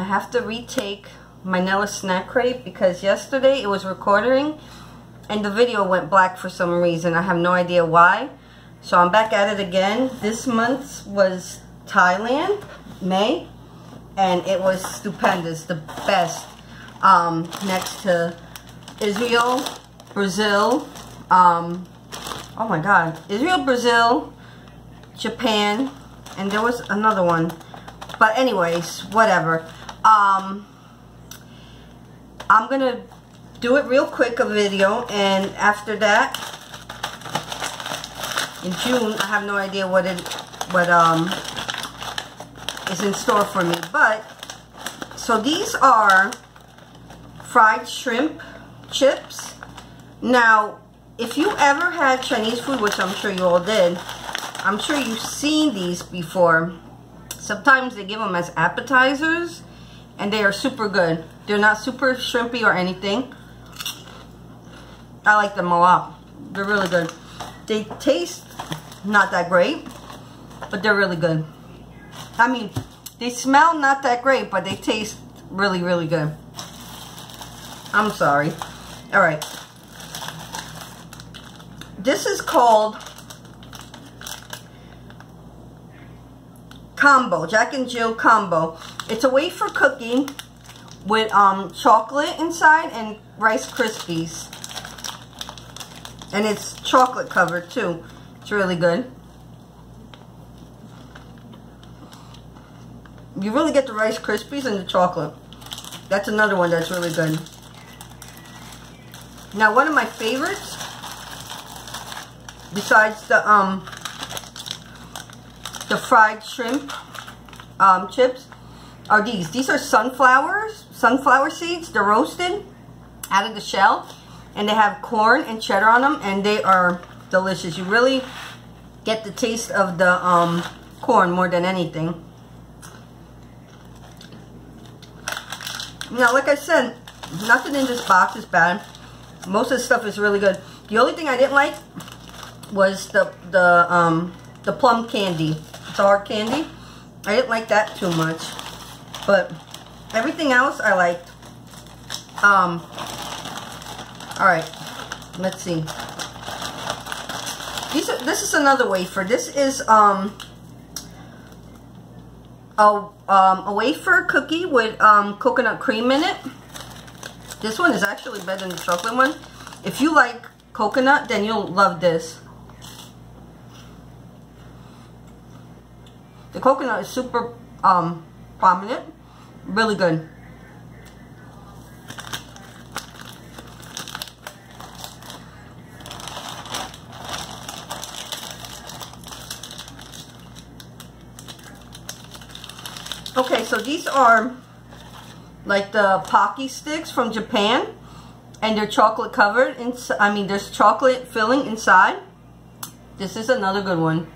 I have to retake my Nella snack crate because yesterday it was recording and the video went black for some reason. I have no idea why. So I'm back at it again. This month was Thailand, May, and it was stupendous, the best. Um, next to Israel, Brazil, um, oh my god, Israel, Brazil, Japan, and there was another one. But anyways, whatever. Um, I'm going to do it real quick, a video, and after that, in June, I have no idea what it, what, um, is in store for me. But, so these are fried shrimp chips. Now, if you ever had Chinese food, which I'm sure you all did, I'm sure you've seen these before. Sometimes they give them as appetizers, and they are super good. They're not super shrimpy or anything. I like them a lot. They're really good. They taste not that great, but they're really good. I mean, they smell not that great, but they taste really, really good. I'm sorry. All right. This is called Combo, Jack and Jill Combo. It's a wafer cookie with um, chocolate inside and Rice Krispies. And it's chocolate covered too. It's really good. You really get the Rice Krispies and the chocolate. That's another one that's really good. Now, one of my favorites, besides the um the fried shrimp um, chips, are these. These are sunflowers, sunflower seeds. They're roasted out of the shell, and they have corn and cheddar on them, and they are delicious. You really get the taste of the um, corn more than anything. Now, like I said, nothing in this box is bad. Most of the stuff is really good. The only thing I didn't like was the the um the plum candy, hard candy. I didn't like that too much, but everything else I liked. Um. All right, let's see. Are, this is another wafer. This is um a um a wafer cookie with um coconut cream in it. This one is actually better than the chocolate one. If you like coconut, then you'll love this. The coconut is super um, prominent. Really good. Okay, so these are like the Pocky sticks from Japan. And they're chocolate covered. I mean, there's chocolate filling inside. This is another good one.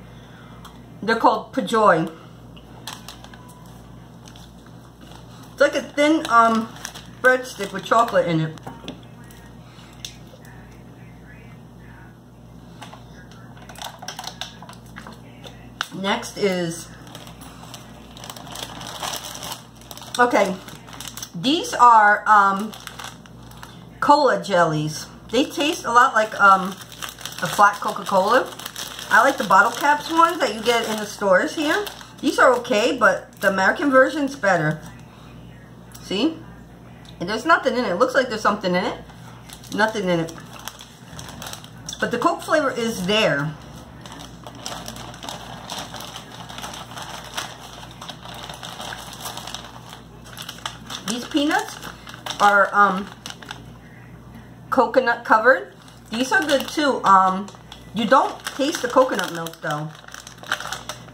They're called Pejoy. It's like a thin um, breadstick with chocolate in it. Next is, okay, these are um, cola jellies. They taste a lot like um, a flat Coca-Cola. I like the bottle caps ones that you get in the stores here. These are okay, but the American version's better. See? And there's nothing in it. it. looks like there's something in it. Nothing in it. But the Coke flavor is there. These peanuts are um, coconut covered. These are good too. Um, you don't taste the coconut milk though.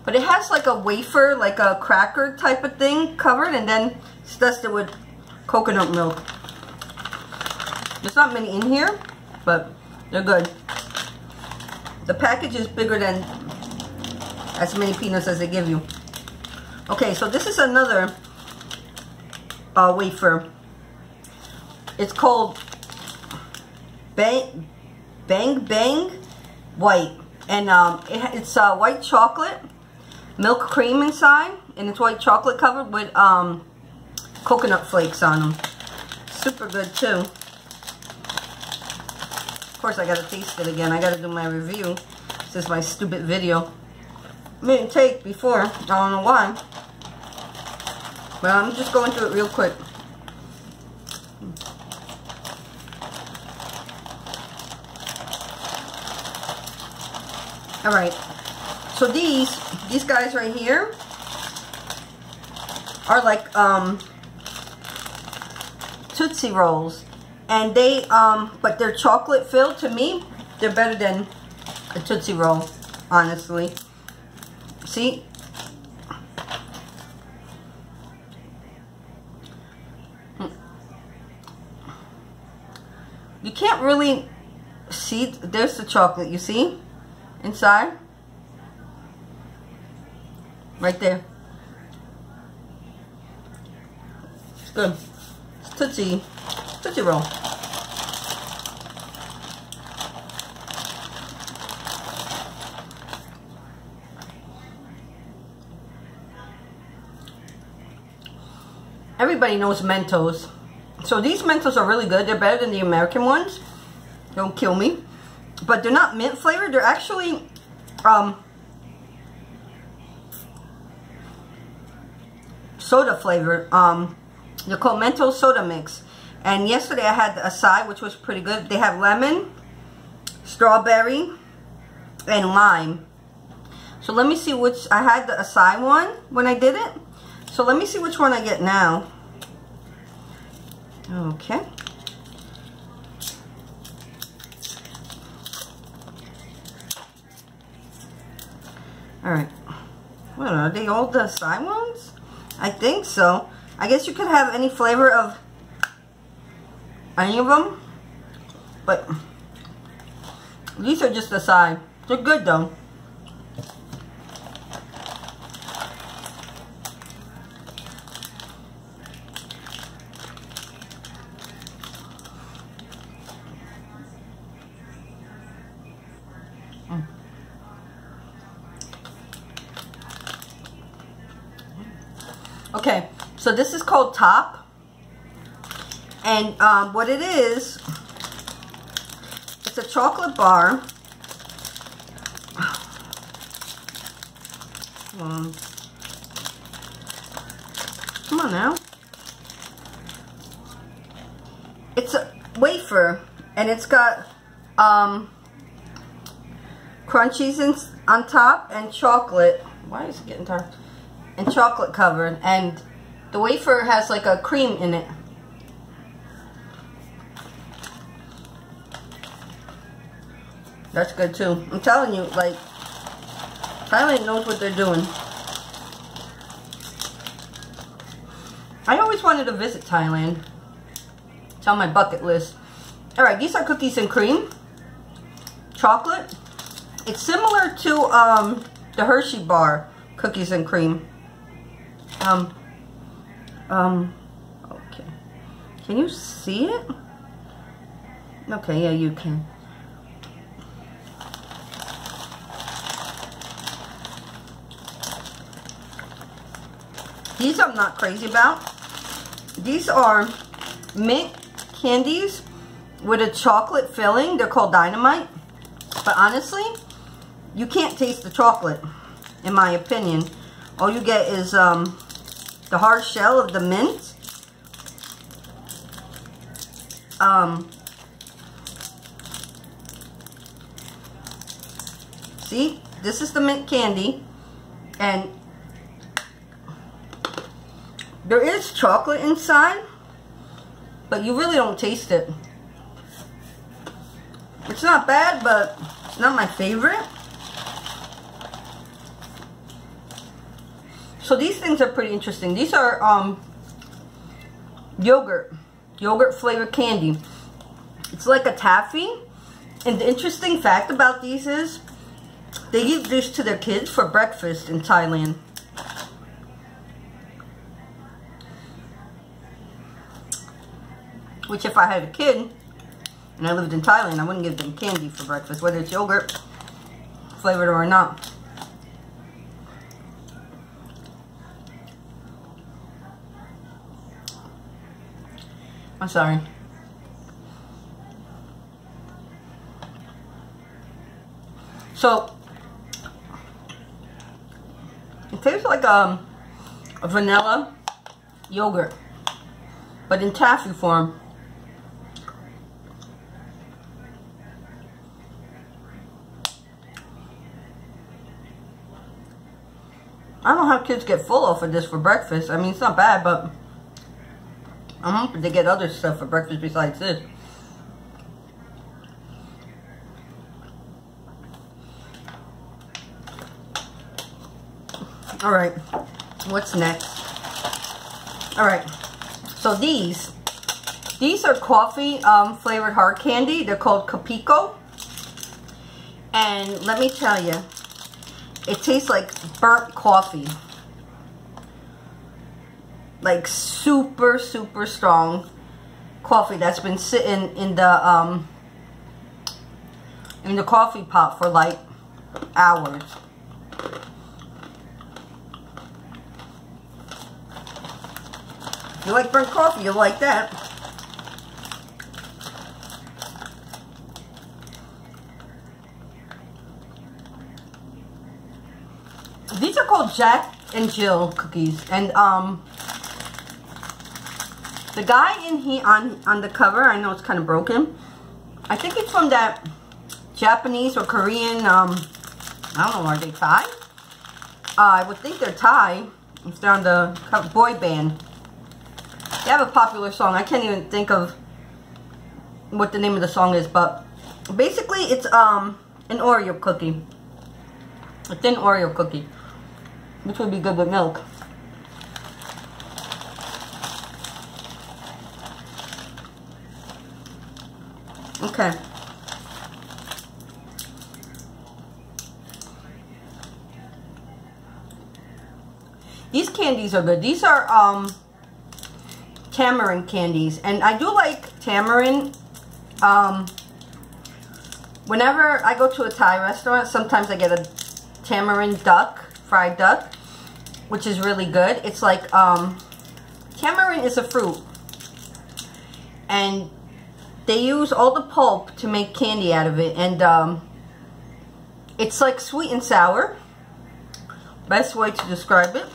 But it has like a wafer, like a cracker type of thing covered and then dusted with coconut milk. There's not many in here, but they're good. The package is bigger than as many peanuts as they give you. Okay, so this is another uh, wafer. It's called Bang Bang Bang White. And um, it, it's uh, white chocolate, milk cream inside, and it's white chocolate covered with um, coconut flakes on them. Super good too. Of course, I gotta taste it again. I gotta do my review. This is my stupid video. I didn't take before. I don't know why. But I'm just going through it real quick. All right. So these, these guys right here are like um, Tootsie Rolls. And they, um, but they're chocolate filled to me. They're better than a Tootsie Roll, honestly. See? You can't really see, there's the chocolate, you see? Inside. Right there. It's good. It's Tootsie, Tootsie Roll. Everybody knows Mentos. So these Mentos are really good. They're better than the American ones. Don't kill me. But they're not mint flavored. They're actually um, soda flavored. Um, they're called Mentos Soda Mix. And yesterday I had the acai, which was pretty good. They have lemon, strawberry, and lime. So let me see which, I had the acai one when I did it. So let me see which one I get now. Okay. All right. What are they all the side ones? I think so. I guess you could have any flavor of any of them. But these are just the side. They're good though. And um, what it is, it's a chocolate bar. Come on now. It's a wafer, and it's got um, crunchies in, on top and chocolate. Why is it getting dark? and chocolate covered and the wafer has like a cream in it. That's good too. I'm telling you, like, Thailand knows what they're doing. I always wanted to visit Thailand. It's on my bucket list. Alright, these are cookies and cream. Chocolate. It's similar to um, the Hershey bar, cookies and cream. Um, um, okay. Can you see it? Okay, yeah, you can. These I'm not crazy about. These are mint candies with a chocolate filling. They're called Dynamite. But honestly, you can't taste the chocolate, in my opinion. All you get is um, the hard shell of the mint. Um, see, this is the mint candy. And there is chocolate inside, but you really don't taste it. It's not bad, but it's not my favorite. So these things are pretty interesting. These are um, yogurt, yogurt flavored candy. It's like a taffy. And the interesting fact about these is they give this to their kids for breakfast in Thailand. Which if I had a kid and I lived in Thailand, I wouldn't give them candy for breakfast, whether it's yogurt flavored or not. I'm sorry. So, it tastes like um, a vanilla yogurt, but in taffy form. I don't know how kids get full off of this for breakfast. I mean, it's not bad, but I'm hoping to get other stuff for breakfast besides this. All right, what's next? All right, so these, these are coffee um, flavored hard candy. They're called Kopiko. And let me tell you, it tastes like burnt coffee. Like super, super strong coffee that's been sitting in the um in the coffee pot for like hours. You like burnt coffee, you'll like that. These are called Jack and Jill cookies. And um the guy in here on, on the cover, I know it's kind of broken. I think it's from that Japanese or Korean, um, I don't know, are they Thai? Uh, I would think they're Thai if they're on the boy band. They have a popular song. I can't even think of what the name of the song is, but basically it's um an Oreo cookie. A thin Oreo cookie. Which would be good with milk. Okay. These candies are good. These are um tamarind candies. And I do like tamarind. Um, whenever I go to a Thai restaurant, sometimes I get a tamarind duck, fried duck, which is really good. It's like, um, tamarind is a fruit. And they use all the pulp to make candy out of it. And um, it's like sweet and sour. Best way to describe it.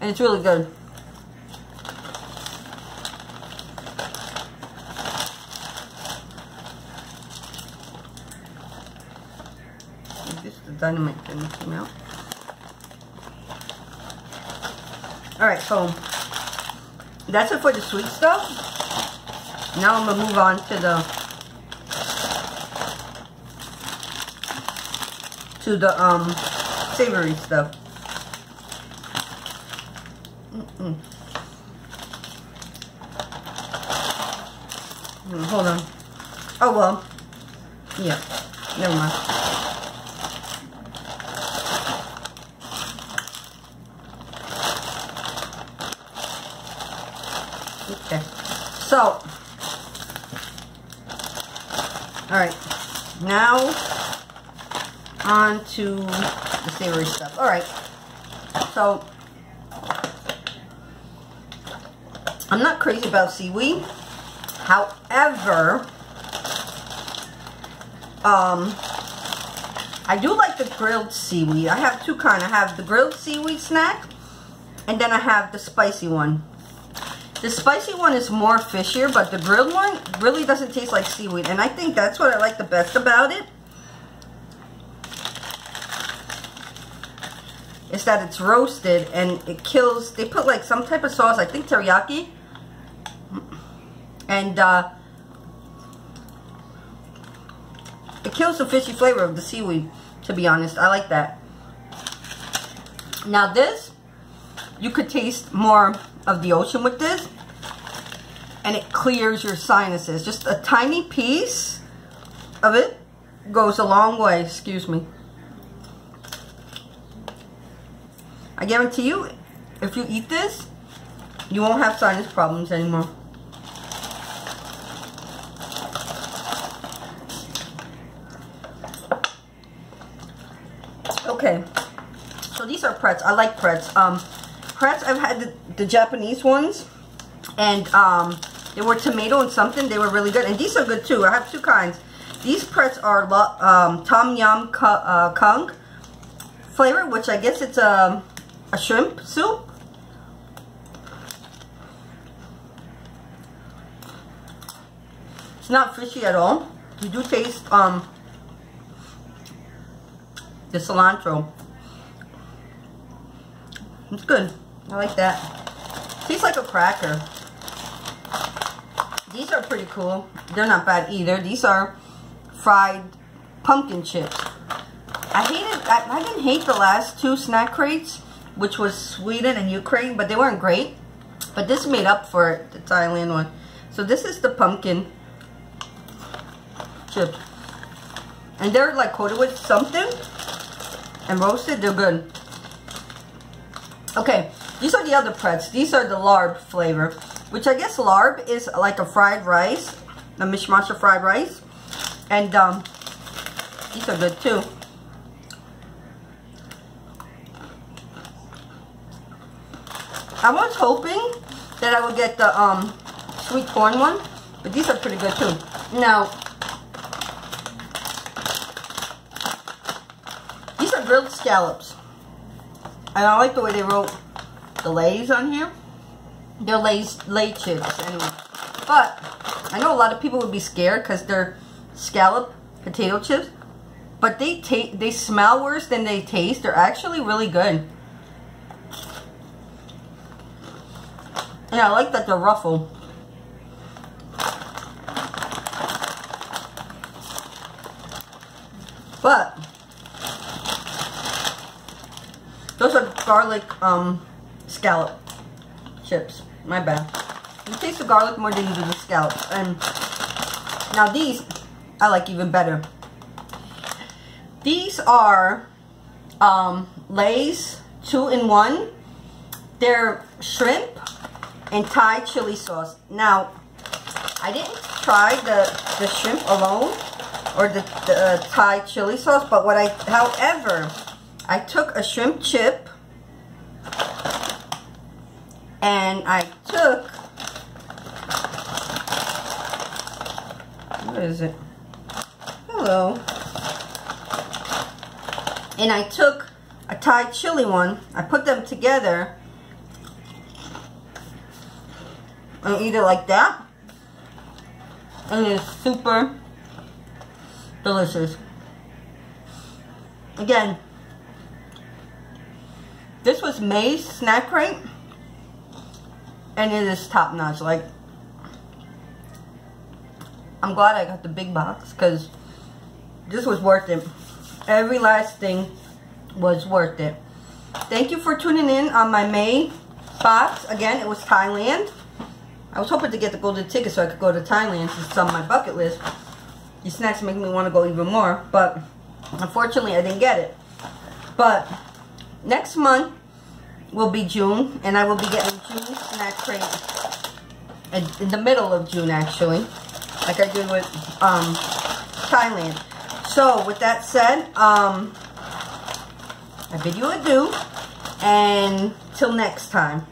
And it's really good. dynamite thing came out. Alright, so that's it for the sweet stuff. Now I'm going to move on to the to the um savory stuff. Mm -mm. Hold on. Oh well. Yeah. Never mind. Okay. So, all right, now on to the savory stuff. All right, so I'm not crazy about seaweed. However, um, I do like the grilled seaweed. I have two kind. I have the grilled seaweed snack, and then I have the spicy one. The spicy one is more fishier, but the grilled one really doesn't taste like seaweed. And I think that's what I like the best about it. Is that it's roasted and it kills, they put like some type of sauce, I think teriyaki. And uh, it kills the fishy flavor of the seaweed, to be honest. I like that. Now this, you could taste more of the ocean with this. And it clears your sinuses. Just a tiny piece of it goes a long way. Excuse me. I guarantee you, if you eat this, you won't have sinus problems anymore. Okay, so these are Pretz. I like Pretz. Um, Pretz, I've had the, Japanese ones. And um, they were tomato and something. They were really good. And these are good too. I have two kinds. These pretz are um, Tom Yum uh, Kung flavor, which I guess it's a, a shrimp soup. It's not fishy at all. You do taste um, the cilantro. It's good. I like that. Tastes like a cracker. These are pretty cool. They're not bad either. These are fried pumpkin chips. I hated, I, I didn't hate the last two snack crates, which was Sweden and Ukraine, but they weren't great. But this made up for it, the Thailand one. So this is the pumpkin chips. And they're like coated with something and roasted. They're good. Okay, these are the other pretz. These are the larb flavor, which I guess larb is like a fried rice, a mishmash of fried rice. And um, these are good too. I was hoping that I would get the um, sweet corn one, but these are pretty good too. Now, these are grilled scallops. And I like the way they wrote the Lay's on here. They're Lay's Lay chips anyway. But I know a lot of people would be scared because they're scallop potato chips. But they taste they smell worse than they taste. They're actually really good. And I like that they're ruffled. But those are garlic um, scallop chips. My bad. You taste the garlic more than you do the scallops. And now these, I like even better. These are um, Lay's two-in-one. They're shrimp and Thai chili sauce. Now, I didn't try the, the shrimp alone or the, the uh, Thai chili sauce, but what I, however, I took a shrimp chip and I took, what is it? Hello. And I took a Thai chili one. I put them together and eat it like that. And it's super delicious. Again, this was May's snack crate. And it is top notch. Like, I'm glad I got the big box because this was worth it. Every last thing was worth it. Thank you for tuning in on my May box. Again, it was Thailand. I was hoping to get the golden ticket so I could go to Thailand. Since it's on my bucket list. These snacks make me want to go even more. But unfortunately, I didn't get it. But next month will be June, and I will be getting Snack crate in, the middle of June, actually, like I did with um, Thailand. So, with that said, um, I bid you adieu, and till next time.